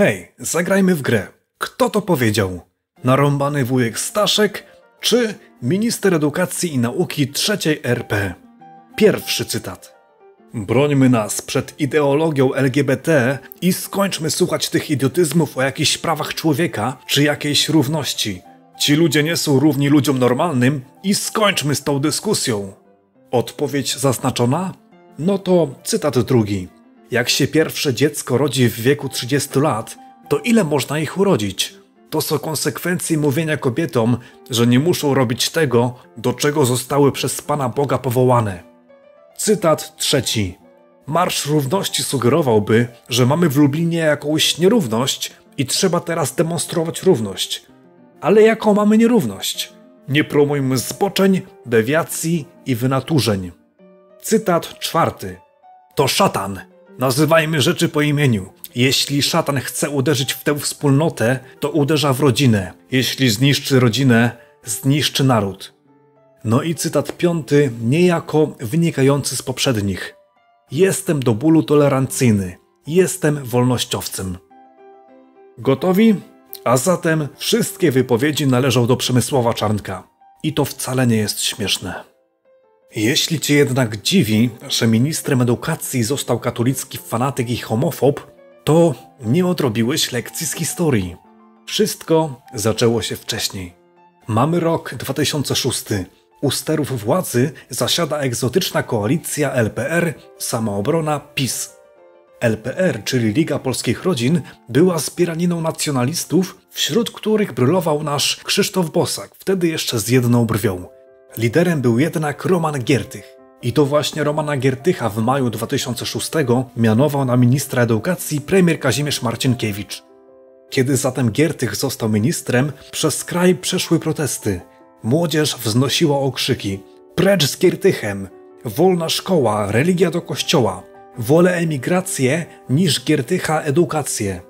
Hej, zagrajmy w grę. Kto to powiedział? Narąbany wujek Staszek czy minister edukacji i nauki trzeciej RP? Pierwszy cytat. Brońmy nas przed ideologią LGBT i skończmy słuchać tych idiotyzmów o jakichś prawach człowieka czy jakiejś równości. Ci ludzie nie są równi ludziom normalnym i skończmy z tą dyskusją. Odpowiedź zaznaczona? No to cytat drugi. Jak się pierwsze dziecko rodzi w wieku 30 lat, to ile można ich urodzić? To są konsekwencje mówienia kobietom, że nie muszą robić tego, do czego zostały przez Pana Boga powołane. Cytat trzeci. Marsz Równości sugerowałby, że mamy w Lublinie jakąś nierówność i trzeba teraz demonstrować równość. Ale jaką mamy nierówność? Nie promujmy zboczeń, dewiacji i wynaturzeń. Cytat czwarty. To szatan. Nazywajmy rzeczy po imieniu. Jeśli szatan chce uderzyć w tę wspólnotę, to uderza w rodzinę. Jeśli zniszczy rodzinę, zniszczy naród. No i cytat piąty, niejako wynikający z poprzednich. Jestem do bólu tolerancyjny. Jestem wolnościowcem. Gotowi? A zatem wszystkie wypowiedzi należą do Przemysława Czarnka. I to wcale nie jest śmieszne. Jeśli cię jednak dziwi, że ministrem edukacji został katolicki fanatyk i homofob, to nie odrobiłeś lekcji z historii. Wszystko zaczęło się wcześniej. Mamy rok 2006. U sterów władzy zasiada egzotyczna koalicja LPR, samoobrona PiS. LPR, czyli Liga Polskich Rodzin, była zbieraniną nacjonalistów, wśród których brylował nasz Krzysztof Bosak, wtedy jeszcze z jedną brwią. Liderem był jednak Roman Giertych. I to właśnie Romana Giertycha w maju 2006 mianował na ministra edukacji premier Kazimierz Marcinkiewicz. Kiedy zatem Giertych został ministrem, przez kraj przeszły protesty. Młodzież wznosiła okrzyki: Precz z Giertychem! Wolna szkoła, religia do kościoła! Wolę emigrację niż Giertycha edukację.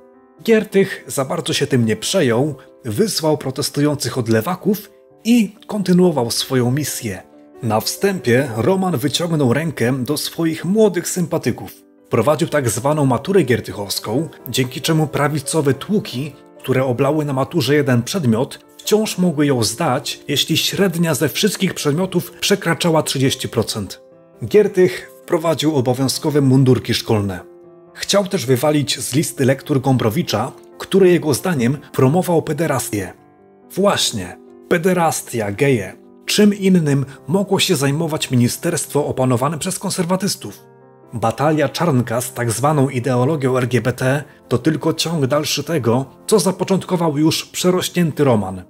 Giertych za bardzo się tym nie przejął, wysłał protestujących od lewaków i kontynuował swoją misję. Na wstępie Roman wyciągnął rękę do swoich młodych sympatyków. Prowadził tak zwaną maturę giertychowską, dzięki czemu prawicowe tłuki, które oblały na maturze jeden przedmiot, wciąż mogły ją zdać, jeśli średnia ze wszystkich przedmiotów przekraczała 30%. Giertych wprowadził obowiązkowe mundurki szkolne. Chciał też wywalić z listy lektur Gombrowicza, który jego zdaniem promował pederastię. Właśnie, pederastia, geje. Czym innym mogło się zajmować ministerstwo opanowane przez konserwatystów? Batalia Czarnka z tak zwaną ideologią LGBT to tylko ciąg dalszy tego, co zapoczątkował już przerośnięty Roman.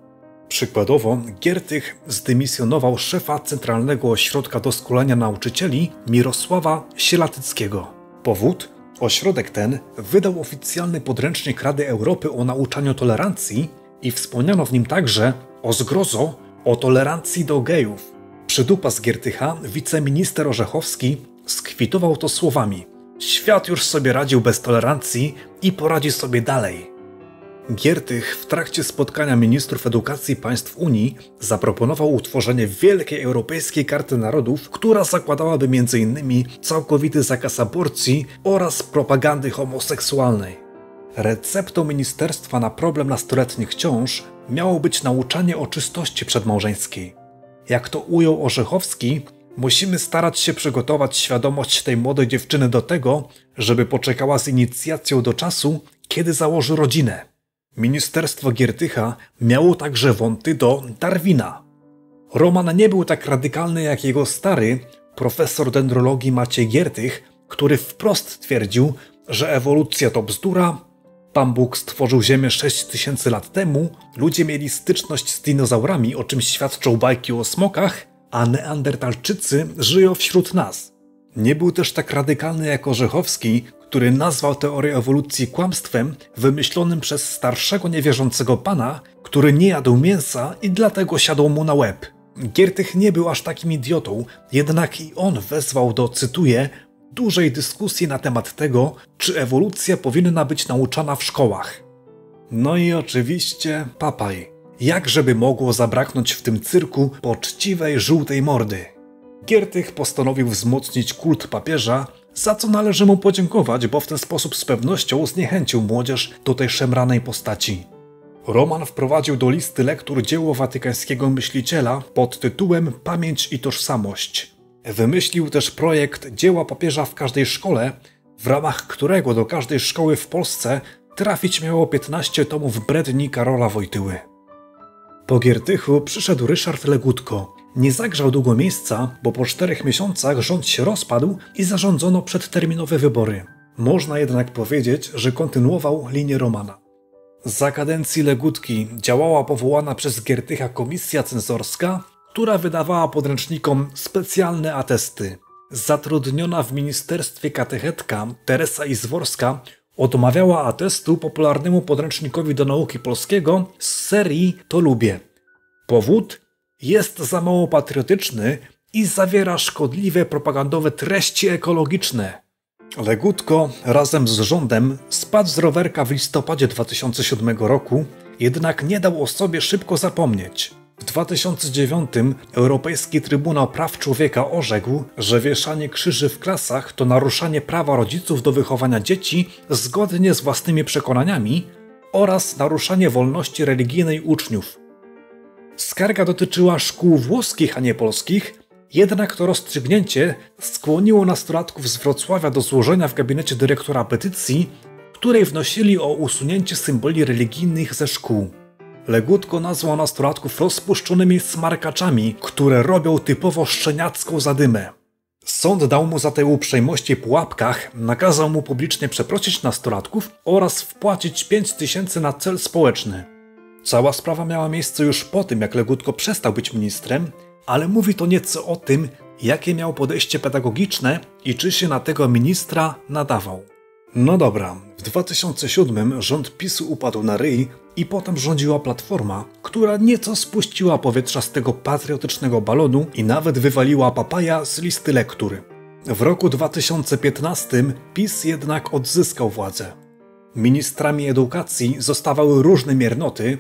Przykładowo, Giertych zdymisjonował szefa Centralnego Ośrodka Doskonalenia Nauczycieli Mirosława Sielatyckiego. Powód? Ośrodek ten wydał oficjalny podręcznik Rady Europy o nauczaniu tolerancji i wspomniano w nim także, o zgrozo, o tolerancji do gejów. Przydupa z Giertycha, wiceminister Orzechowski, skwitował to słowami: Świat już sobie radził bez tolerancji i poradzi sobie dalej. Giertych w trakcie spotkania ministrów edukacji państw Unii zaproponował utworzenie wielkiej europejskiej karty narodów, która zakładałaby m.in. całkowity zakaz aborcji oraz propagandy homoseksualnej. Receptą ministerstwa na problem nastoletnich ciąż miało być nauczanie o czystości przedmałżeńskiej. Jak to ujął Orzechowski, musimy starać się przygotować świadomość tej młodej dziewczyny do tego, żeby poczekała z inicjacją do czasu, kiedy założy rodzinę. Ministerstwo Giertycha miało także wąty do Darwina. Roman nie był tak radykalny jak jego stary, profesor dendrologii Maciej Giertych, który wprost twierdził, że ewolucja to bzdura, Pan Bóg stworzył Ziemię 6000 lat temu, ludzie mieli styczność z dinozaurami, o czym świadczą bajki o smokach, a neandertalczycy żyją wśród nas. Nie był też tak radykalny jak Orzechowski, który nazwał teorię ewolucji kłamstwem wymyślonym przez starszego niewierzącego pana, który nie jadł mięsa i dlatego siadł mu na łeb. Giertych nie był aż takim idiotą, jednak i on wezwał do, cytuję, dużej dyskusji na temat tego, czy ewolucja powinna być nauczana w szkołach. No i oczywiście papaj. Jak żeby mogło zabraknąć w tym cyrku poczciwej żółtej mordy? Giertych postanowił wzmocnić kult papieża, za co należy mu podziękować, bo w ten sposób z pewnością zniechęcił młodzież do tej szemranej postaci. Roman wprowadził do listy lektur dzieło watykańskiego myśliciela pod tytułem Pamięć i tożsamość. Wymyślił też projekt dzieła papieża w każdej szkole, w ramach którego do każdej szkoły w Polsce trafić miało 15 tomów bredni Karola Wojtyły. Po Giertychu przyszedł Ryszard Legutko. Nie zagrzał długo miejsca, bo po czterech miesiącach rząd się rozpadł i zarządzono przedterminowe wybory. Można jednak powiedzieć, że kontynuował linię Romana. Za kadencji Legutki działała powołana przez Giertycha komisja cenzorska, która wydawała podręcznikom specjalne atesty. Zatrudniona w ministerstwie katechetka Teresa Izworska odmawiała atestu popularnemu podręcznikowi do nauki polskiego z serii To lubię. Powód? Jest za mało patriotyczny i zawiera szkodliwe propagandowe treści ekologiczne. Legutko razem z rządem spadł z rowerka w listopadzie 2007 roku, jednak nie dał o sobie szybko zapomnieć. W 2009 Europejski Trybunał Praw Człowieka orzekł, że wieszanie krzyży w klasach to naruszanie prawa rodziców do wychowania dzieci zgodnie z własnymi przekonaniami oraz naruszanie wolności religijnej uczniów. Skarga dotyczyła szkół włoskich, a nie polskich, jednak to rozstrzygnięcie skłoniło nastolatków z Wrocławia do złożenia w gabinecie dyrektora petycji, której wnosili o usunięcie symboli religijnych ze szkół. Legutko nazwał nastolatków rozpuszczonymi smarkaczami, które robią typowo szczeniacką zadymę. Sąd dał mu za te uprzejmości po łapkach, nakazał mu publicznie przeprosić nastolatków oraz wpłacić 5 tysięcy na cel społeczny. Cała sprawa miała miejsce już po tym, jak Legutko przestał być ministrem, ale mówi to nieco o tym, jakie miał podejście pedagogiczne i czy się na tego ministra nadawał. No dobra, w 2007 rząd PiSu upadł na ryj i potem rządziła Platforma, która nieco spuściła powietrza z tego patriotycznego balonu i nawet wywaliła papaja z listy lektury. W roku 2015 PiS jednak odzyskał władzę. Ministrami edukacji zostawały różne miernoty,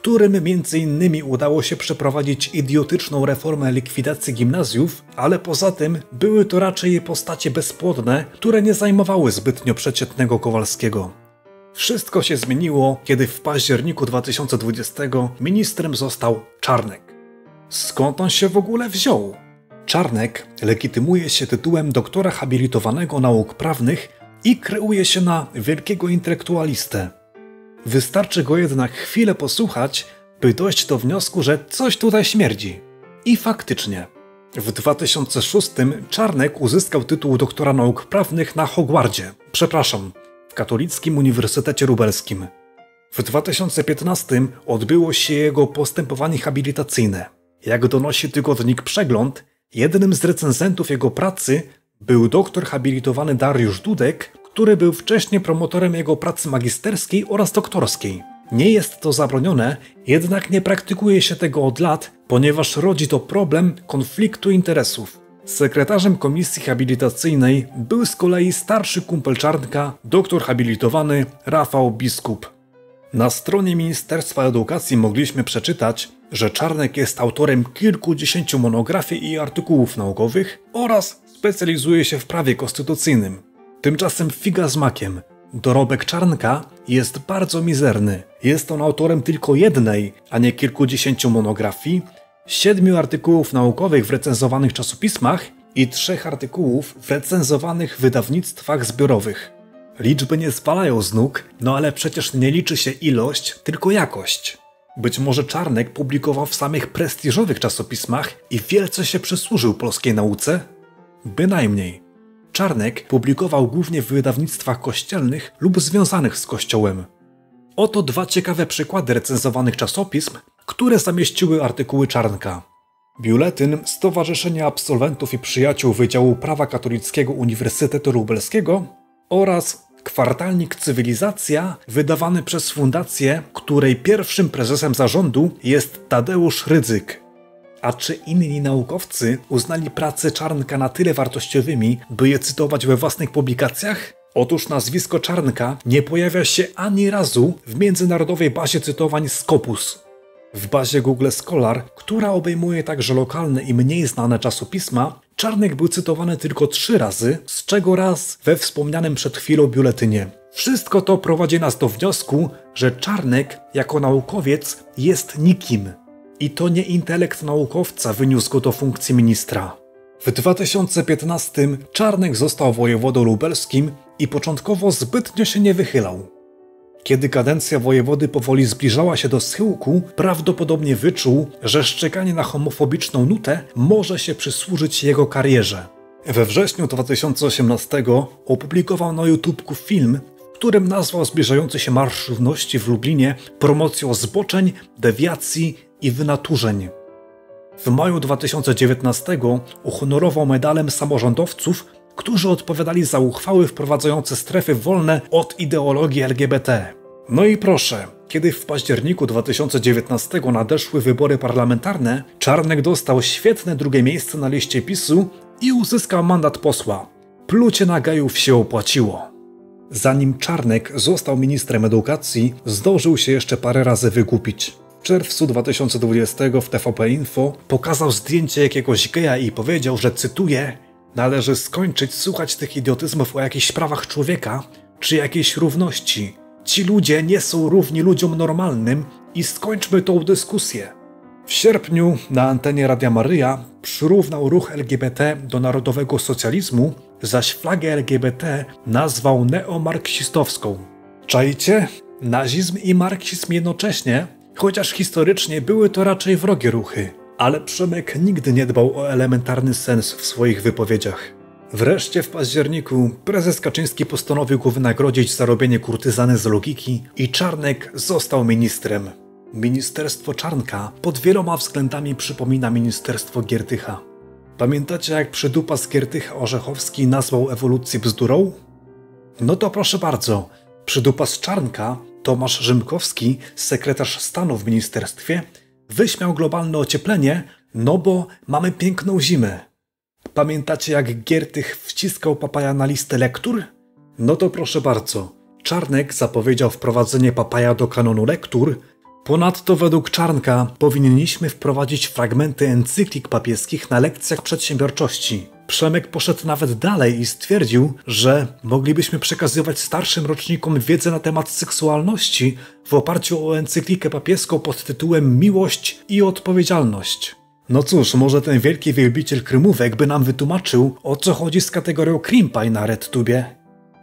którym m.in. udało się przeprowadzić idiotyczną reformę likwidacji gimnazjów, ale poza tym były to raczej postacie bezpłodne, które nie zajmowały zbytnio przeciętnego Kowalskiego. Wszystko się zmieniło, kiedy w październiku 2020 ministrem został Czarnek. Skąd on się w ogóle wziął? Czarnek legitymuje się tytułem doktora habilitowanego nauk prawnych i kreuje się na wielkiego intelektualistę. Wystarczy go jednak chwilę posłuchać, by dojść do wniosku, że coś tutaj śmierdzi. I faktycznie. W 2006 Czarnek uzyskał tytuł doktora nauk prawnych na Hogwardzie, przepraszam, w Katolickim Uniwersytecie Lubelskim. W 2015 odbyło się jego postępowanie habilitacyjne. Jak donosi tygodnik Przegląd, jednym z recenzentów jego pracy był doktor habilitowany Dariusz Dudek, który był wcześniej promotorem jego pracy magisterskiej oraz doktorskiej. Nie jest to zabronione, jednak nie praktykuje się tego od lat, ponieważ rodzi to problem konfliktu interesów. Sekretarzem komisji habilitacyjnej był z kolei starszy kumpel Czarnka, doktor habilitowany Rafał Biskup. Na stronie Ministerstwa Edukacji mogliśmy przeczytać, że Czarnek jest autorem kilkudziesięciu monografii i artykułów naukowych oraz specjalizuje się w prawie konstytucyjnym. Tymczasem figa z makiem. Dorobek Czarnka jest bardzo mizerny. Jest on autorem tylko jednej, a nie kilkudziesięciu monografii, siedmiu artykułów naukowych w recenzowanych czasopismach i trzech artykułów w recenzowanych wydawnictwach zbiorowych. Liczby nie spalają z nóg, no ale przecież nie liczy się ilość, tylko jakość. Być może Czarnek publikował w samych prestiżowych czasopismach i wielce się przysłużył polskiej nauce? Bynajmniej. Czarnek publikował głównie w wydawnictwach kościelnych lub związanych z kościołem. Oto dwa ciekawe przykłady recenzowanych czasopism, które zamieściły artykuły Czarnka. Biuletyn Stowarzyszenia Absolwentów i Przyjaciół Wydziału Prawa Katolickiego Uniwersytetu Lubelskiego oraz Kwartalnik Cywilizacja, wydawany przez fundację, której pierwszym prezesem zarządu jest Tadeusz Rydzyk. A czy inni naukowcy uznali pracę Czarnka na tyle wartościowymi, by je cytować we własnych publikacjach? Otóż nazwisko Czarnka nie pojawia się ani razu w międzynarodowej bazie cytowań Scopus. W bazie Google Scholar, która obejmuje także lokalne i mniej znane czasopisma, Czarnek był cytowany tylko trzy razy, z czego raz we wspomnianym przed chwilą biuletynie. Wszystko to prowadzi nas do wniosku, że Czarnek jako naukowiec jest nikim. I to nie intelekt naukowca wyniósł go do funkcji ministra. W 2015 Czarnek został wojewodą lubelskim i początkowo zbytnio się nie wychylał. Kiedy kadencja wojewody powoli zbliżała się do schyłku, prawdopodobnie wyczuł, że szczekanie na homofobiczną nutę może się przysłużyć jego karierze. We wrześniu 2018 opublikował na YouTubeku film, którym nazwał zbliżający się Marsz Równości w Lublinie promocją zboczeń, dewiacji i wynaturzeń. W maju 2019 uhonorował medalem samorządowców, którzy odpowiadali za uchwały wprowadzające strefy wolne od ideologii LGBT. No i proszę, kiedy w październiku 2019 nadeszły wybory parlamentarne, Czarnek dostał świetne drugie miejsce na liście PiSu i uzyskał mandat posła. Plucie na gejów się opłaciło. Zanim Czarnek został ministrem edukacji, zdążył się jeszcze parę razy wykupić. W czerwcu 2020 w TVP Info pokazał zdjęcie jakiegoś geja i powiedział, że cytuję Należy skończyć słuchać tych idiotyzmów o jakichś prawach człowieka czy jakiejś równości. Ci ludzie nie są równi ludziom normalnym i skończmy tą dyskusję. W sierpniu na antenie Radia Maryja przyrównał ruch LGBT do narodowego socjalizmu, zaś flagę LGBT nazwał neomarksistowską. Czajcie? Nazizm i marksizm jednocześnie, chociaż historycznie były to raczej wrogie ruchy. Ale Przemek nigdy nie dbał o elementarny sens w swoich wypowiedziach. Wreszcie w październiku prezes Kaczyński postanowił go wynagrodzić za robienie kurtyzany z logiki i Czarnek został ministrem. Ministerstwo Czarnka pod wieloma względami przypomina Ministerstwo Giertycha. Pamiętacie jak przydupas Giertycha Orzechowski nazwał ewolucję bzdurą? No to proszę bardzo, przydupas Czarnka Tomasz Rzymkowski, sekretarz stanu w ministerstwie, wyśmiał globalne ocieplenie, no bo mamy piękną zimę. Pamiętacie jak Giertych wciskał papaja na listę lektur? No to proszę bardzo. Czarnek zapowiedział wprowadzenie papaja do kanonu lektur. Ponadto według Czarnka powinniśmy wprowadzić fragmenty encyklik papieskich na lekcjach przedsiębiorczości. Przemek poszedł nawet dalej i stwierdził, że moglibyśmy przekazywać starszym rocznikom wiedzę na temat seksualności w oparciu o encyklikę papieską pod tytułem Miłość i odpowiedzialność. No cóż, może ten wielki wielbiciel krymówek by nam wytłumaczył, o co chodzi z kategorią Krimpaj na RedTubie.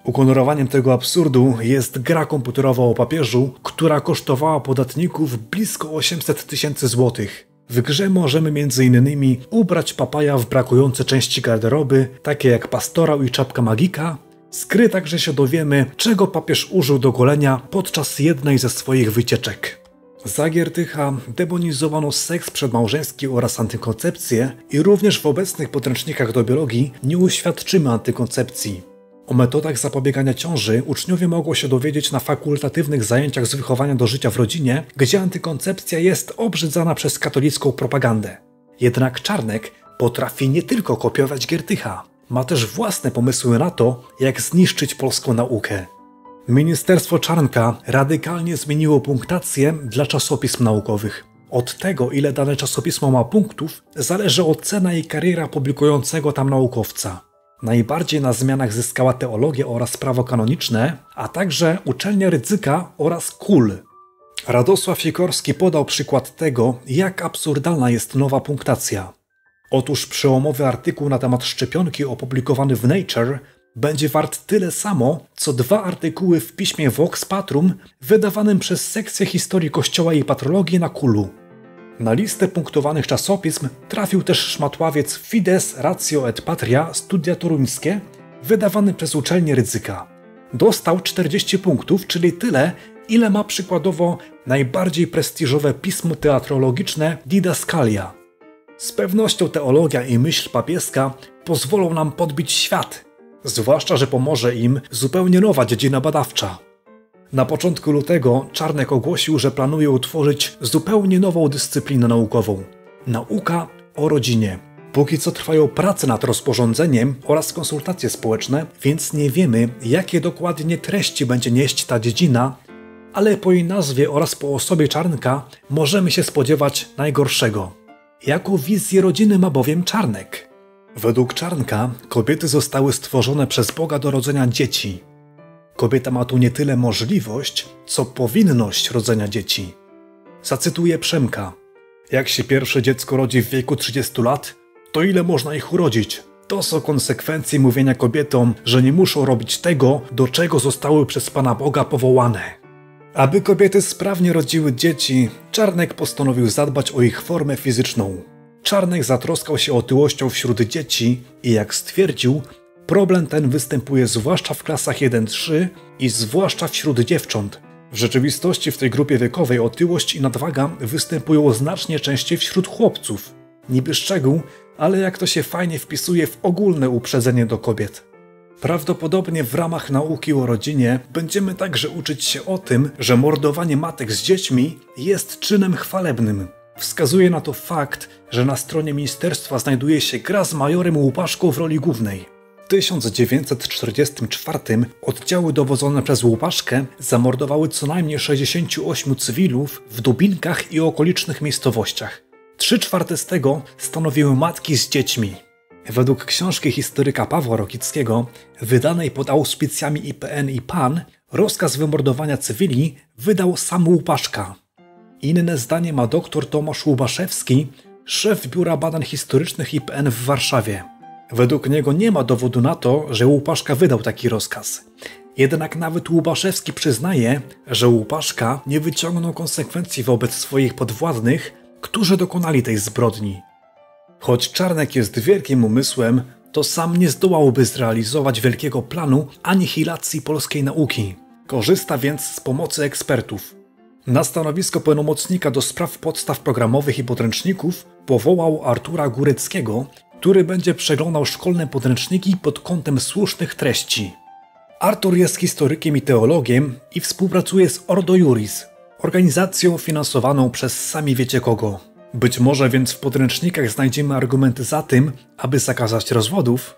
Ukonorowaniem tego absurdu jest gra komputerowa o papieżu, która kosztowała podatników blisko 800 tysięcy złotych. W grze możemy m.in. ubrać papaja w brakujące części garderoby, takie jak pastorał i czapka magika. Z gry także się dowiemy, czego papież użył do golenia podczas jednej ze swoich wycieczek. Za Giertycha demonizowano seks przedmałżeński oraz antykoncepcję i również w obecnych podręcznikach do biologii nie uświadczymy antykoncepcji. O metodach zapobiegania ciąży uczniowie mogą się dowiedzieć na fakultatywnych zajęciach z wychowania do życia w rodzinie, gdzie antykoncepcja jest obrzydzana przez katolicką propagandę. Jednak Czarnek potrafi nie tylko kopiować Giertycha, ma też własne pomysły na to, jak zniszczyć polską naukę. Ministerstwo Czarnka radykalnie zmieniło punktację dla czasopism naukowych. Od tego, ile dane czasopismo ma punktów, zależy ocena i kariera publikującego tam naukowca. Najbardziej na zmianach zyskała teologia oraz prawo kanoniczne, a także uczelnia ryzyka oraz KUL. Radosław Sikorski podał przykład tego, jak absurdalna jest nowa punktacja. Otóż przełomowy artykuł na temat szczepionki opublikowany w Nature będzie wart tyle samo, co dwa artykuły w piśmie Vox Patrum wydawanym przez sekcję historii Kościoła i patrologii na Kulu. Na listę punktowanych czasopism trafił też szmatławiec Fides Ratio et Patria Studia Toruńskie, wydawany przez uczelnię Rydzyka. Dostał 40 punktów, czyli tyle, ile ma przykładowo najbardziej prestiżowe pismo teatrologiczne Didascalia. Z pewnością teologia i myśl papieska pozwolą nam podbić świat, zwłaszcza, że pomoże im zupełnie nowa dziedzina badawcza. Na początku lutego Czarnek ogłosił, że planuje utworzyć zupełnie nową dyscyplinę naukową nauka o rodzinie. Póki co trwają prace nad rozporządzeniem oraz konsultacje społeczne, więc nie wiemy, jakie dokładnie treści będzie nieść ta dziedzina, ale po jej nazwie oraz po osobie Czarnka możemy się spodziewać najgorszego. Jaką wizję rodziny ma bowiem Czarnek? Według Czarnka kobiety zostały stworzone przez Boga do rodzenia dzieci. Kobieta ma tu nie tyle możliwość, co powinność rodzenia dzieci. Zacytuję Przemka. Jak się pierwsze dziecko rodzi w wieku 30 lat, to ile można ich urodzić? To są konsekwencje mówienia kobietom, że nie muszą robić tego, do czego zostały przez Pana Boga powołane. Aby kobiety sprawnie rodziły dzieci, Czarnek postanowił zadbać o ich formę fizyczną. Czarnek zatroskał się otyłością wśród dzieci i jak stwierdził, problem ten występuje zwłaszcza w klasach 1-3 i zwłaszcza wśród dziewcząt. W rzeczywistości w tej grupie wiekowej otyłość i nadwaga występują znacznie częściej wśród chłopców. Niby szczegół, ale jak to się fajnie wpisuje w ogólne uprzedzenie do kobiet. Prawdopodobnie w ramach nauki o rodzinie będziemy także uczyć się o tym, że mordowanie matek z dziećmi jest czynem chwalebnym. Wskazuje na to fakt, że na stronie ministerstwa znajduje się gra z majorem Łupaszką w roli głównej. W 1944 oddziały dowodzone przez Łupaszkę zamordowały co najmniej 68 cywilów w Dubinkach i okolicznych miejscowościach. Trzy czwarte z tego stanowiły matki z dziećmi. Według książki historyka Pawła Rokickiego, wydanej pod auspicjami IPN i PAN, rozkaz wymordowania cywili wydał sam Łupaszka. Inne zdanie ma dr Tomasz Łubaszewski, szef Biura Badań Historycznych IPN w Warszawie. Według niego nie ma dowodu na to, że Łupaszka wydał taki rozkaz. Jednak nawet Łubaszewski przyznaje, że Łupaszka nie wyciągnął konsekwencji wobec swoich podwładnych, którzy dokonali tej zbrodni. Choć Czarnek jest wielkim umysłem, to sam nie zdołałby zrealizować wielkiego planu anihilacji polskiej nauki. Korzysta więc z pomocy ekspertów. Na stanowisko pełnomocnika do spraw podstaw programowych i podręczników powołał Artura Góreckiego, który będzie przeglądał szkolne podręczniki pod kątem słusznych treści. Artur jest historykiem i teologiem i współpracuje z Ordo Juris, organizacją finansowaną przez sami wiecie kogo. Być może więc w podręcznikach znajdziemy argumenty za tym, aby zakazać rozwodów.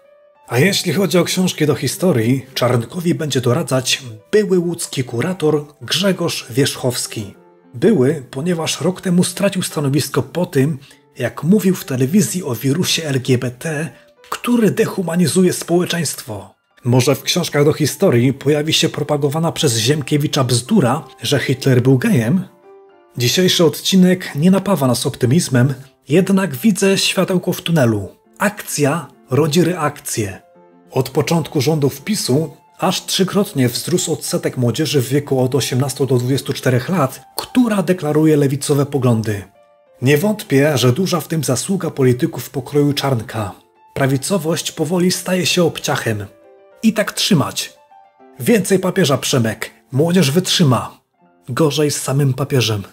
A jeśli chodzi o książki do historii, Czarnkowi będzie doradzać były łódzki kurator Grzegorz Wierzchowski. Były, ponieważ rok temu stracił stanowisko po tym, jak mówił w telewizji o wirusie LGBT, który dehumanizuje społeczeństwo. Może w książkach do historii pojawi się propagowana przez Ziemkiewicza bzdura, że Hitler był gejem? Dzisiejszy odcinek nie napawa nas optymizmem, jednak widzę światełko w tunelu. Akcja rodzi reakcję. Od początku rządów PiSu aż trzykrotnie wzrósł odsetek młodzieży w wieku od 18 do 24 lat, która deklaruje lewicowe poglądy. Nie wątpię, że duża w tym zasługa polityków pokroju Czarnka. Prawicowość powoli staje się obciachem. I tak trzymać. Więcej papieża Przemek. Młodzież wytrzyma. Gorzej z samym papieżem.